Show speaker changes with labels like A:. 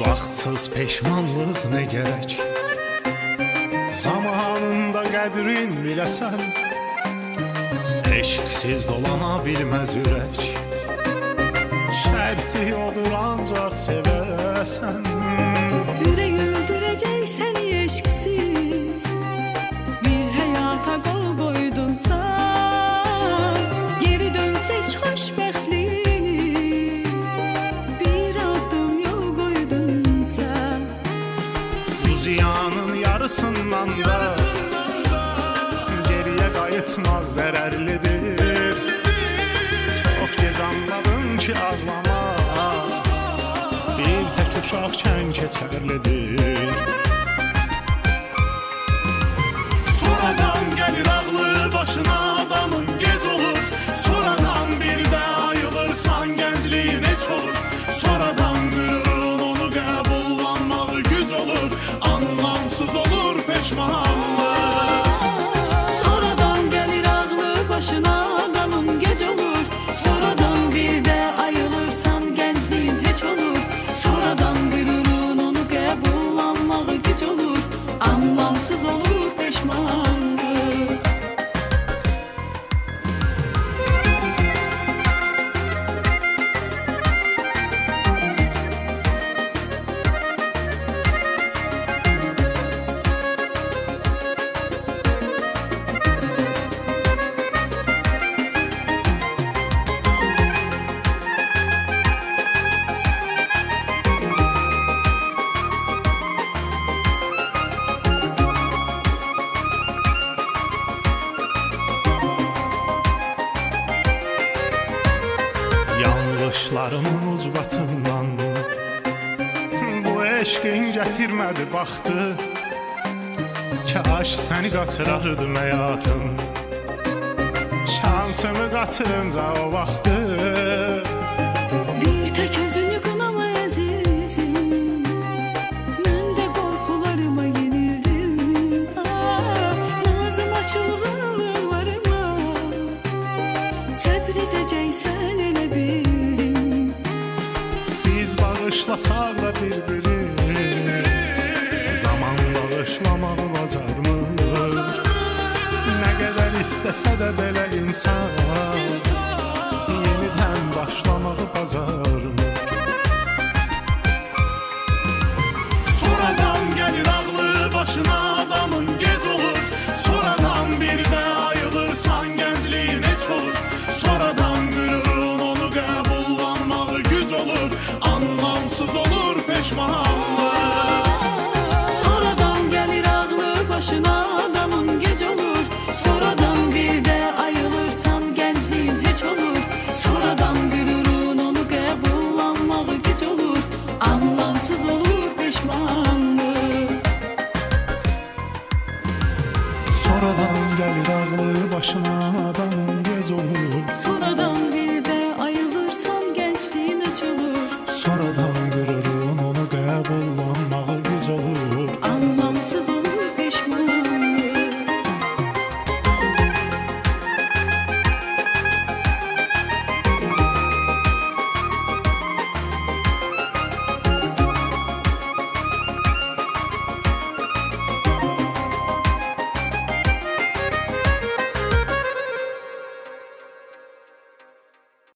A: Vaxtsız peşmanlıq nə gərək? Zamanında qədrin biləsən Eşqsiz dolana bilməz ürək. Şərti odur ancaq sevəsən yarısından da Geriyə qayıtmaq zərərlidir Çox gec anladım ki ağlamaq Bir tək uşaqkən keçərlidir konuşmam Sonradan
B: gelir ağlı başına adamın gece olur. Sonradan bir de ayılırsan gençliğin hiç olur. Sonradan gülürün onu kebullanmağı güç olur. Anlamsız olur peşman
A: Yanlışlarımın ucbatından. Bu eşqin gətirmədi baxtı. Kaş səni qaçırardım həyatım Şansımı qaçırınca o vaxtı Biz bağışlasaq da bir-biri Zaman bağışlamağı bacarmır Nə qədər istəsə də belə insan Yenidən başlamağı bacarmır Sonradan gəlir ağlı başına adamın gec olur. Sonradan